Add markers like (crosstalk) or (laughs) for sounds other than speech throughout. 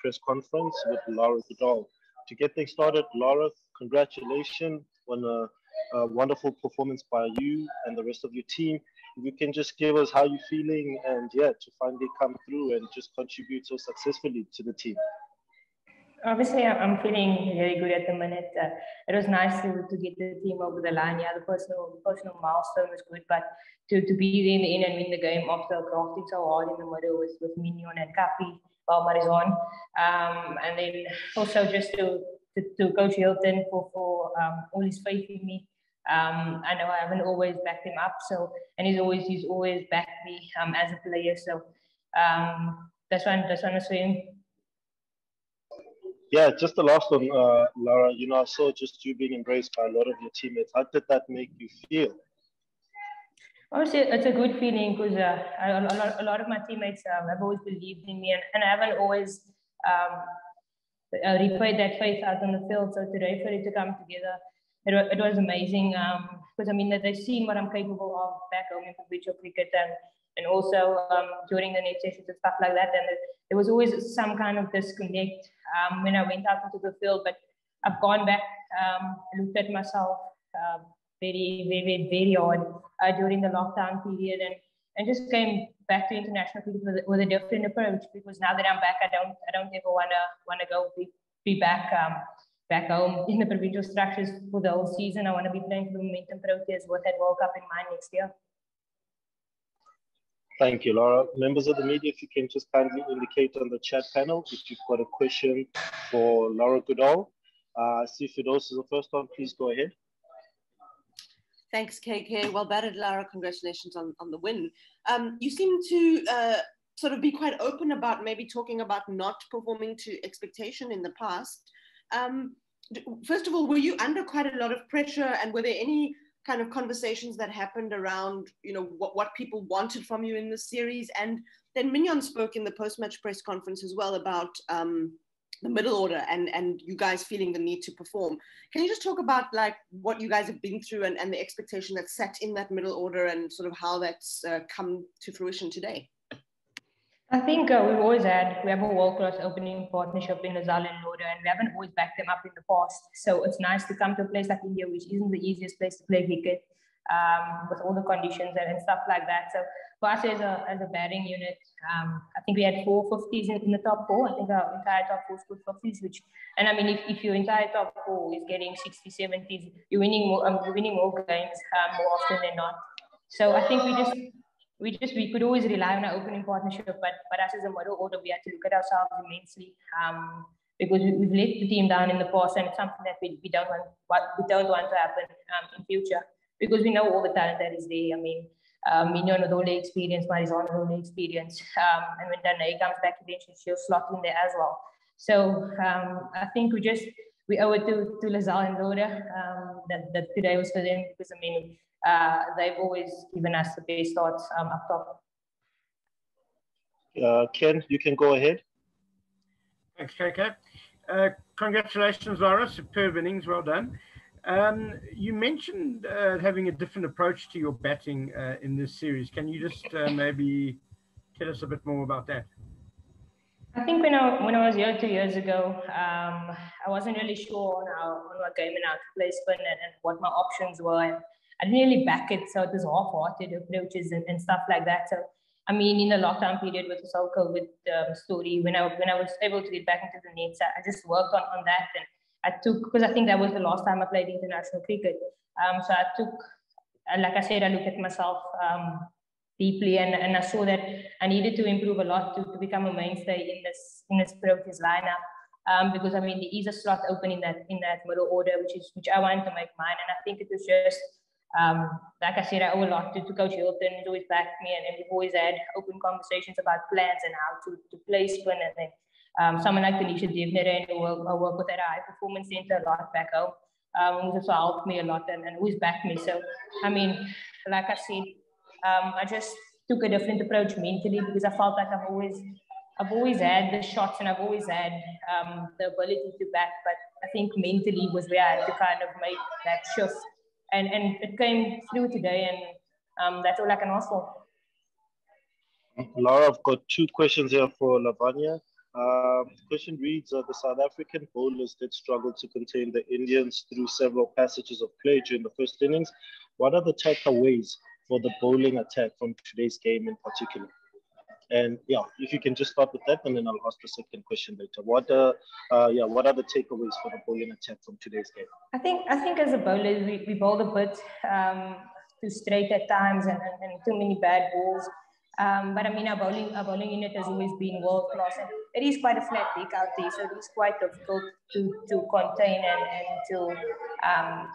press conference with Lara Goodall. To get things started, Laura, congratulations on a, a, wonderful performance by you and the rest of your team. If you can just give us how you're feeling and yeah, to finally come through and just contribute so successfully to the team. Obviously, I'm feeling very good at the minute. Uh, it was nice to, to get the team over the line. Yeah, the personal personal milestone was good, but to, to be there in the end and win the game after crafting so hard in the middle with, with Mignon and Capi while Marizanne. Um, and then also just to, to, to Coach Hilton for, for um, all his faith in me. Um, I know I haven't always backed him up, so and he's always he's always backed me um, as a player. So um, that's one that's one to him. Yeah, just the last one, uh, Lara. You know, I saw just you being embraced by a lot of your teammates. How did that make you feel? Obviously, it's a good feeling because uh, a, lot, a lot of my teammates um, have always believed in me, and, and I haven't always um, uh, repaid that faith out on the field. So today, for it to come together, it, it was amazing because um, I mean that they've seen what I'm capable of back home in provincial cricket and and also um, during the net sessions and stuff like that. And there was always some kind of disconnect um, when I went out into the field. But I've gone back, um, looked at myself very, very, very hard uh, during the lockdown period, and and just came back to international cricket with, with a different approach. Because now that I'm back, I don't I don't ever wanna wanna go be, be back. Um, back home in the provincial structures for the whole season. I want to be playing for the Momentum Proteas with that World Cup in mind next year. Thank you, Laura. Members of the media, if you can just kindly indicate on the chat panel if you've got a question for Lara Goodall. Uh, see if it also is the first one, please go ahead. Thanks, KK. Well batted, Lara. Congratulations on, on the win. Um, you seem to uh, sort of be quite open about maybe talking about not performing to expectation in the past. Um, first of all, were you under quite a lot of pressure and were there any kind of conversations that happened around, you know, what, what people wanted from you in the series. And then Mignon spoke in the post-match press conference as well about um, the middle order and, and you guys feeling the need to perform. Can you just talk about like what you guys have been through and, and the expectation that's set in that middle order and sort of how that's uh, come to fruition today? I think uh, we've always had, we have a world-class opening partnership in Lizelle and Loda, and we haven't always backed them up in the past. So it's nice to come to a place like India, which isn't the easiest place to play cricket, um, with all the conditions and, and, stuff like that. So for us as a, as a batting unit, um, I think we had four 50s in, in, the top four. I think our entire top four scored 50s, which, and I mean, if, if your entire top four is getting 60s, 70s, you're winning more, um, you're winning more games um, more often than not. So I think we just we just we could always rely on our opening partnership, but but us as a middle order, we had to look at ourselves immensely um, because we, have let the team down in the past, and it's something that we, we don't want what we don't want to happen um, in future because we know all the talent that is there. I mean, um, Mignon with all the experience, Marizanne with all the experience, um, and when Danae comes back eventually, she'll slot in there as well. So um, I think we just we owe it to to Lizelle and Loda um, that that today was for them because I mean uh, they've always given us the best thoughts um, up top. Uh, Ken, you can go ahead. Thanks, KK. Uh, congratulations, Laura. Superb innings. Well done. Um, you mentioned uh, having a different approach to your batting uh, in this series. Can you just uh, maybe tell us a bit more about that? I think when I when I was here two years ago, um, I wasn't really sure on how on what game and how to play spin and, and what my options were. I didn't really back it, so it was half-hearted approaches and, and stuff like that. So, I mean, in the lockdown period with the whole COVID um, story, when I when I was able to get back into the nets, I just worked on, on that, and I took because I think that was the last time I played international cricket. Um, so I took, like I said, I looked at myself um, deeply, and, and I saw that I needed to improve a lot to, to become a mainstay in this in this Proteas lineup. Um, because I mean, there is a slot open in that in that middle order, which is which I wanted to make mine, and I think it was just um, like I said, I owe a lot to, to Coach Hilton. He's always backed me, and, and we've always had open conversations about plans and how to, to play spin. And then um, someone like Tanisha Devnere, who I work with at high performance center a lot back home, um, who's also helped me a lot and, and who's backed me. So, I mean, like I said, um, I just took a different approach mentally because I felt like I've always I've always had the shots and I've always had um, the ability to back, but I think mentally was where I had to kind of make that shift and and it came through today, and um, that's all I can ask for. Laura, I've got two questions here for Lavanya. Question reads, uh, the South African bowlers did struggle to contain the Indians through several passages of play during the first innings. What are the takeaways for the bowling attack from today's game in particular? And yeah, if you can just start with that, and then I'll ask the second question later. What uh, uh yeah, what are the takeaways for the bowling attack from today's game? I think I think as a bowler, we, we bowled a bit um, too straight at times and, and, and too many bad balls. Um, but I mean, our bowling, bowling unit has always been world class, it is quite a flat pitch out there, so it's quite difficult to, to contain and, and to um,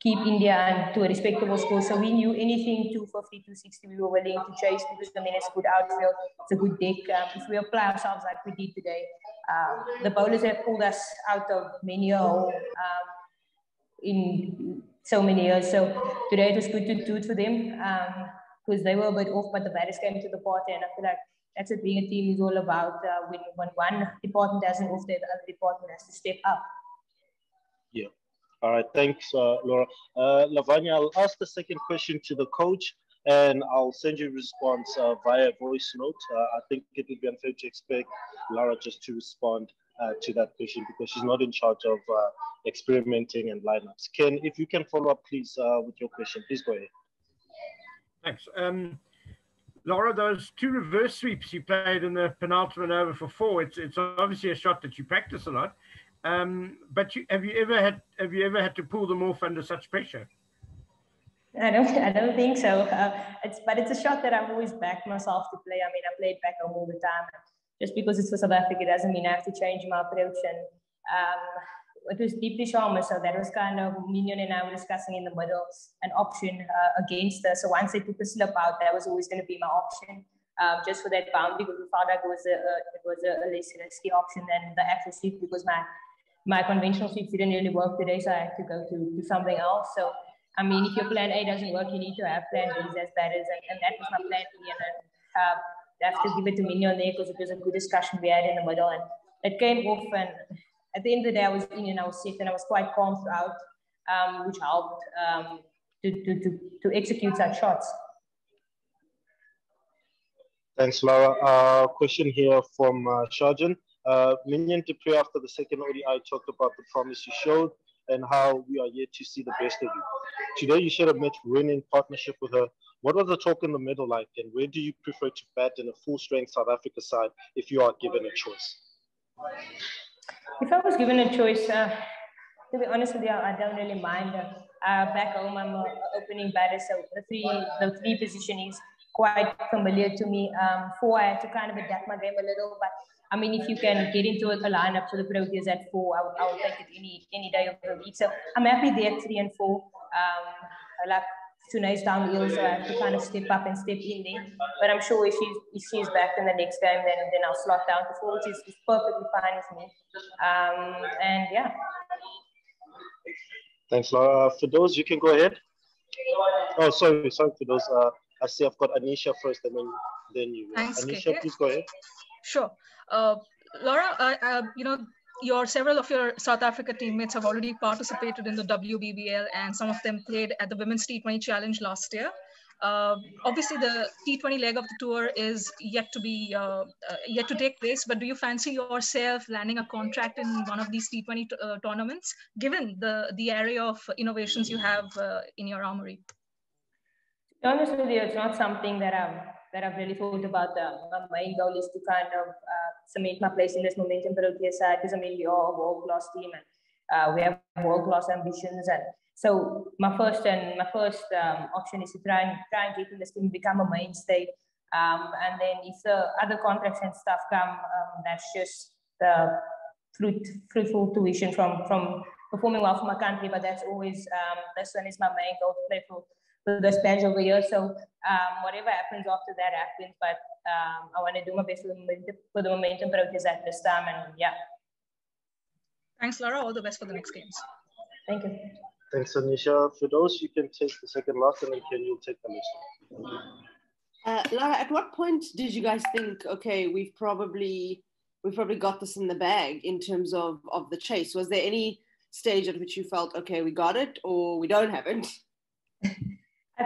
keep India to a respectable score. So we knew anything 250, 260, we were willing to chase because I mean it's good outfield, it's a good deck. Um, if we apply ourselves like we did today, um, the bowlers have pulled us out of many a hole um, in so many years. So today it was good to do it for them because they were a bit off, but the batters came to the party, and I feel like that's what being a team is all about. Uh, when, when one department doesn't off, the other department has to step up. Yeah. All right, thanks, uh, Laura. Uh, Lavanya, I'll ask the second question to the coach and I'll send you a response uh, via voice note. Uh, I think it would be unfair to expect Laura just to respond uh, to that question because she's not in charge of uh, experimenting and lineups. Ken, if you can follow up, please, uh, with your question. Please go ahead. Thanks. Um, Laura, those two reverse sweeps you played in the penultimate over for four, it's, it's obviously a shot that you practice a lot. Um, but you, have you ever had have you ever had to pull them off under such pressure? I don't I don't think so. Uh, it's but it's a shot that I've always backed myself to play. I mean, I played back home all the time. Just because it's for South Africa doesn't mean I have to change my approach. And um, it was Deepti Sharma, so that was kind of Mignon and I were discussing in the middle an option uh, against us. So once they took the slip out, that was always going to be my option. Um, just for that boundary because we found out it was a, a it was a, less risky option than the actual sweep because my my conventional sweeps didn't really work today, so I had to go to, to something else. So, I mean, if your plan A doesn't work, you need to have plan B as bad as, and, and that was my plan B. And then uh, I have to give it to Mignon there because it was a good discussion we had in the middle. And it came off. And at the end of the day, I was in and I was set and I was quite calm throughout, um, which helped um, to, to, to, to execute such shots. Thanks, Laura. Uh, question here from uh, Sharjan. Uh, Mignon du Preez after the second ODI talked about the promise you showed and how we are yet to see the best of you. Today you shared a match-winning partnership with her. What was the talk in the middle like, and where do you prefer to bat in a full-strength South Africa side if you are given a choice? If I was given a choice, uh, to be honest with you, I don't really mind. Uh, back home, I'm opening batter, so the three the three position is quite familiar to me. Um, four, I had to kind of adapt my game a little, but I mean, if you can get into a, lineup for the Proteas at four, I would, I would take it any any day of the week. So I'm happy there three and four. Um, I like Sunay's down the so I have to kind of step up and step in there. But I'm sure if she's if she's back in the next game, then then I'll slot down to four, which is, is perfectly fine with me. Um, and yeah. Thanks, Laura. For those, you can go ahead. Oh, sorry, sorry for those. Uh, I see I've got Anisha first, and then then you. Thanks, Anisha, please go ahead. Sure. Uh, Laura, uh, uh, you know, your several of your South Africa teammates have already participated in the WBBL, and some of them played at the Women's T20 Challenge last year. Uh, obviously, the T20 leg of the tour is yet to be uh, uh, yet to take place. But do you fancy yourself landing a contract in one of these T20 tournaments, given the the area of innovations you have in your armory? To be honest with you, it's not something that I'm that I've really thought about. Uh, my main goal is to kind of uh, cement my place in this momentum Protea side because I mean we are a world class team and uh, we have world class ambitions and so my first and my first um, option is to try and try and get in this team become a mainstay. Um, and then if the other contracts and stuff come, um, that's just the fruit, fruitful tuition from from performing well for my country. But that's always um, this one is my main goal to play for the Spanish over here. So um, whatever happens after that happens. But um, I want to do my best for the momentum, for the momentum Proteas at this time. And yeah. Thanks, Laura. All the best for the next games. Thank you. Thanks, Anisha. For those, you can take the second last, and then Ken, you'll take the next one. Uh, Lara, at what point did you guys think, okay, we've probably we've probably got this in the bag in terms of of the chase? Was there any stage at which you felt, okay, we got it, or we don't have it?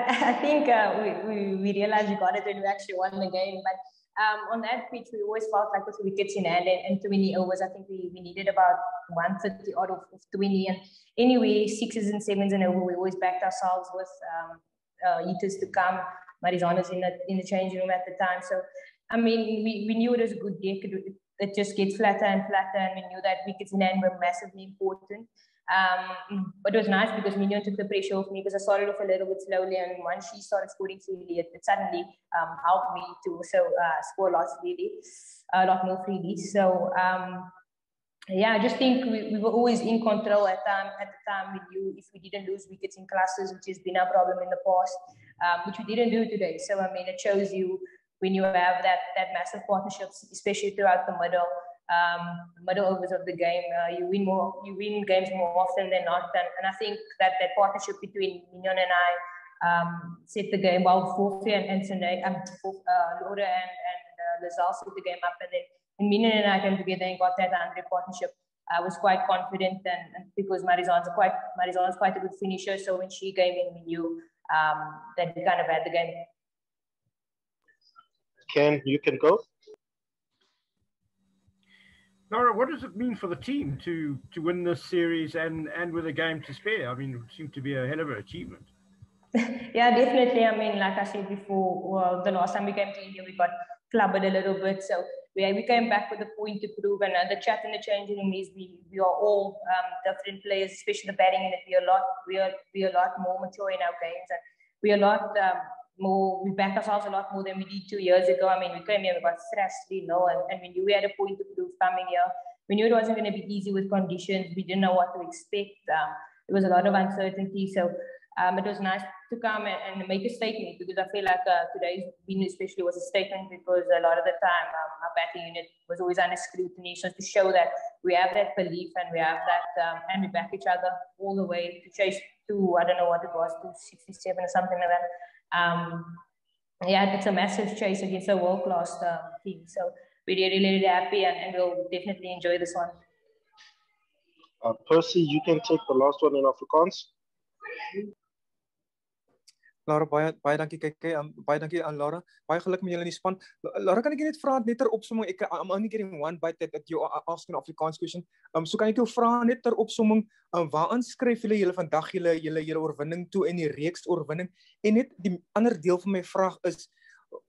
I, think uh, we, we, we realized we got it and we actually won the game. But um, on that pitch, we always felt like with wickets in hand and, and 20 overs, I think we, we needed about 130 out of, of 20. And anyway, sixes and sevens and over, we always backed ourselves with um, uh, to come. Marizanas in the, in the changing room at the time. So, I mean, we, we knew it was a good deck. It, it just gets flatter and flatter, and we knew that wickets in hand were massively important. Um, but it was nice because Mignon took the pressure off me because I started off a little bit slowly, and once she started scoring freely, it, it suddenly um, helped me to also uh, score lots freely, a lot more freely. So um, yeah, I just think we, we were always in control at time at the time. We knew if we didn't lose wickets in classes, which has been a problem in the past, um, which we didn't do today. So I mean, it shows you when you have that that massive partnerships, especially throughout the middle um, middle overs of the game. Uh, you win more, you win games more often than not. And, and I think that that partnership between Mignon and I um, set the game well. Forfey and, and Sunday, um, uh, Laura and, and uh, Lizelle set the game up. And then when Mignon and I came together and got that 100 partnership, I was quite confident and, and because Marizanne's quite Marizanne's quite a good finisher. So when she came in, we knew um, that we kind of had the game. Ken, you can go. Laura, what does it mean for the team to to win this series and and with a game to spare? I mean, it seemed to be a hell of an achievement. (laughs) yeah, definitely. I mean, like I said before, well, the last time we came to India, we got clubbed a little bit. So we, we came back with a point to prove. And uh, the chat in the changing room is we, we are all um, different players, especially the batting unit. We are a lot we are we are a lot more mature in our games, and we are a lot um, more, we back ourselves a lot more than we did two years ago. I mean, we came here, we got stressed, we know, and, and we knew we had a point to prove coming here. We knew it wasn't going to be easy with conditions. We didn't know what to expect. Um, there was a lot of uncertainty. So um, it was nice to come and, and, make a statement because I feel like uh, today's win especially was a statement because a lot of the time um, our batting unit was always under scrutiny. So to show that we have that belief and we have that, um, and we back each other all the way to chase to, I don't know what it was, to 67 or something like that um, yeah, it's a massive chase against a world class uh, team. So we're really, really happy and, and we'll definitely enjoy this one. Uh, Percy, you can take the last one in Afrikaans. Laura baie baie dankie kyk kyk um, baie dankie aan Laura. Baie geluk met julle in die span. Laura kan ek net vra net ter opsomming ek I'm only getting one bite that you are asking Afrikaans question. Um so kan ek jou vra net ter opsomming um waaraan skryf julle julle vandag julle julle julle oorwinning toe en die reeks oorwinning en net die ander deel van my vraag is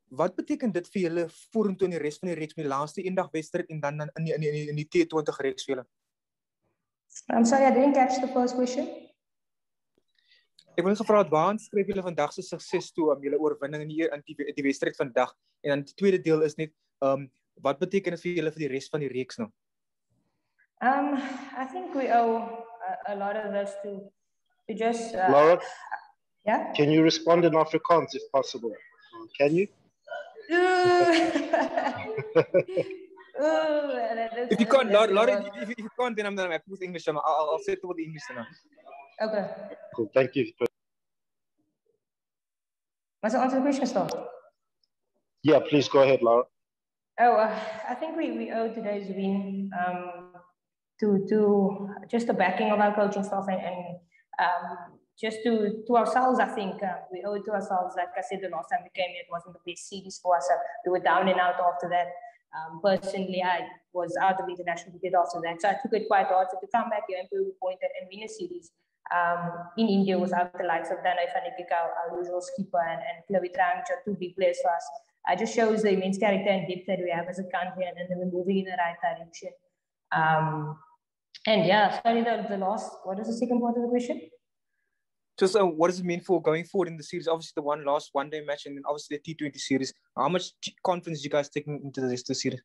wat beteken dit vir julle vorentoe in die res van die reeks met die laaste eendag wedstryd en dan in die, in die, in die T20 reeks vir julle? I'm sorry I didn't catch the first question. Ek wil gevra het waar skryf julle vandag se sukses toe om julle oorwinning in die in die, die wedstryd vandag en dan die tweede deel is net ehm um, wat beteken dit vir julle vir die res van die reeks nou? Um I think we owe a, a lot of us to to just uh, Laura, yeah. Can you respond in Afrikaans if possible? Can you? (laughs) if you can't, Laura, Laura if, if you can't, then I'm gonna have to use English. I'll, I'll say it with the English now. Okay. Cool. Thank you. I answer the question still? Yeah, please go ahead, Laura. Oh, uh, I think we, we owe today's win um, to to just the backing of our coaching staff and, and um, just to to ourselves. I think uh, we owe it to ourselves. Like I said, the last time we came here, it wasn't the best series for us. Uh, we were down and out after that. Um, personally, I was out of international cricket after that, so I took it quite hard. So to come back here and prove a point and win a series um, in India without the likes of Dane van Niekerk, our usual skipper, and, and Chloe Tryon, which are two big players for us. It just shows the immense character and depth that we have as a country, and, and then we're moving in the right direction. Um, and yeah, sorry, the, the last, what is the second part of the question? Just uh, what does it mean for going forward in the series? Obviously, the one last one day match, and then obviously the T20 series. How much confidence you guys taking into the rest of the series?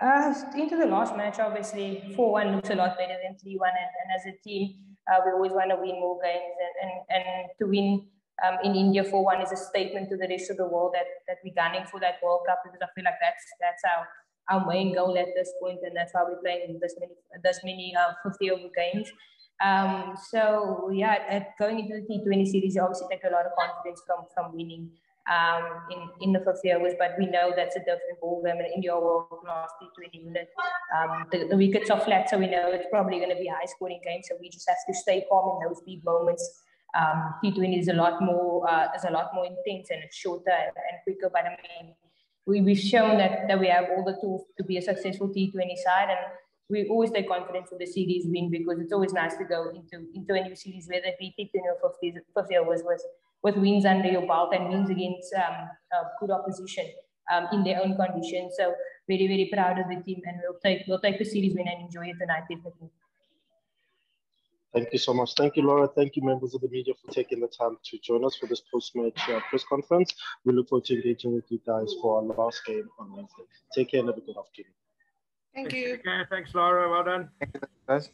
Uh, into the last match, obviously, 4 1 looks a lot better than 3 1. And, and as a team, uh, we always want to win more games, and and, and to win um, in India for one is a statement to the rest of the world that that we're gunning for that World Cup because I feel like that's that's our our main goal at this point, and that's why we're playing this many this many uh, 50 over games. Um, so yeah, at going into the T20 series, you obviously take a lot of confidence from from winning um, in, in the fifth year was, but we know that's a different ball game in India world class T20 unit. Um, the, the wickets are flat, so we know it's probably going to be a high scoring game. So we just have to stay calm in those big moments. Um, T20 is a lot more uh, is a lot more intense and it's shorter and, and quicker. But I mean, we, we've shown that, that we have all the tools to be a successful T20 side. And we always take confidence in the series win because it's always nice to go into, into a new series, whether it be T20 or 50, 50 overs with, with wins under your belt and wins against um, good opposition um, in their own conditions. So very, very proud of the team and we'll take, we'll take the series win and enjoy it tonight, definitely. Thank you so much. Thank you, Laura. Thank you, members of the media, for taking the time to join us for this post-match uh, press conference. We look forward to engaging with you guys for our last game on Wednesday. Take care and have a good afternoon. Thank you. Okay, thanks, Laura. Well done. Thank you, guys.